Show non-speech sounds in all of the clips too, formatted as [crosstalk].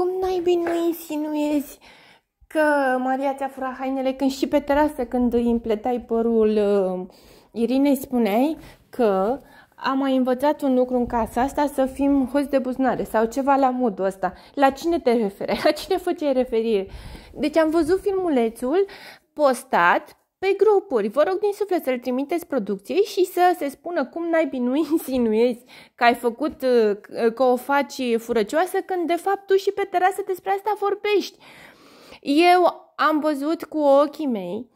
Cum naibii nu insinuezi că Maria ți-a furat hainele când și pe terasă, când îi împletai părul uh, Irinei, spuneai că am mai învățat un lucru în casa asta să fim hoți de buzunare sau ceva la modul ăsta. La cine te referi? [laughs] La cine făceai referire? Deci am văzut filmulețul postat pe grupuri. Vă rog din suflet să-l trimiteți producției și să se spună cum naibii nu [laughs] insinuezi că ai făcut, uh, că o faci furăcioasă când de fapt tu și pe terasă despre asta vorbești. Eu am văzut cu ochii mei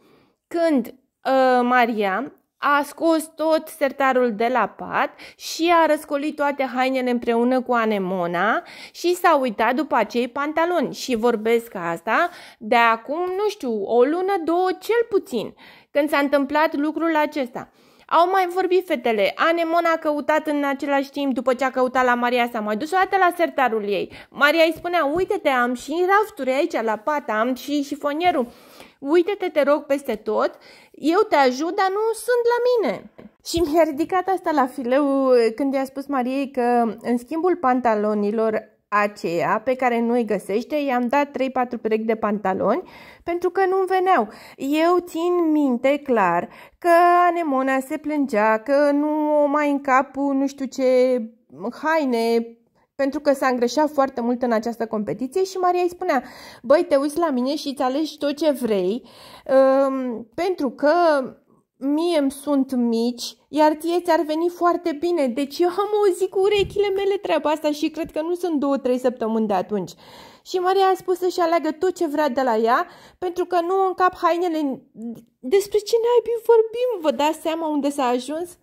când uh, Maria a scos tot sertarul de la pat și a răscolit toate hainele împreună cu anemona și s-a uitat după acei pantaloni. Și vorbesc asta de acum, nu știu, o lună, două cel puțin, când s-a întâmplat lucrul acesta. Au mai vorbit fetele. Anemona a căutat în același timp, după ce a căutat la Maria, s-a mai dus o dată la sertarul ei. Maria îi spunea, uite-te, am și rafturi aici la pat, am și șifonierul uite-te, te rog, peste tot, eu te ajut, dar nu sunt la mine. Și mi-a ridicat asta la fileu când i-a spus Mariei că în schimbul pantalonilor aceea pe care nu îi găsește, i-am dat 3-4 perechi de pantaloni pentru că nu veneau. Eu țin minte clar că Anemona se plângea că nu o mai încap nu știu ce haine pentru că s-a îngreșat foarte mult în această competiție și Maria îi spunea, băi, te uiți la mine și îți alegi tot ce vrei, um, pentru că mie îmi sunt mici, iar ție ți-ar veni foarte bine. Deci eu am auzit cu urechile mele treaba asta și cred că nu sunt două, trei săptămâni de atunci. Și Maria a spus să-și aleagă tot ce vrea de la ea, pentru că nu încap hainele... Despre ce naibii vorbim? Vă dați seama unde s-a ajuns?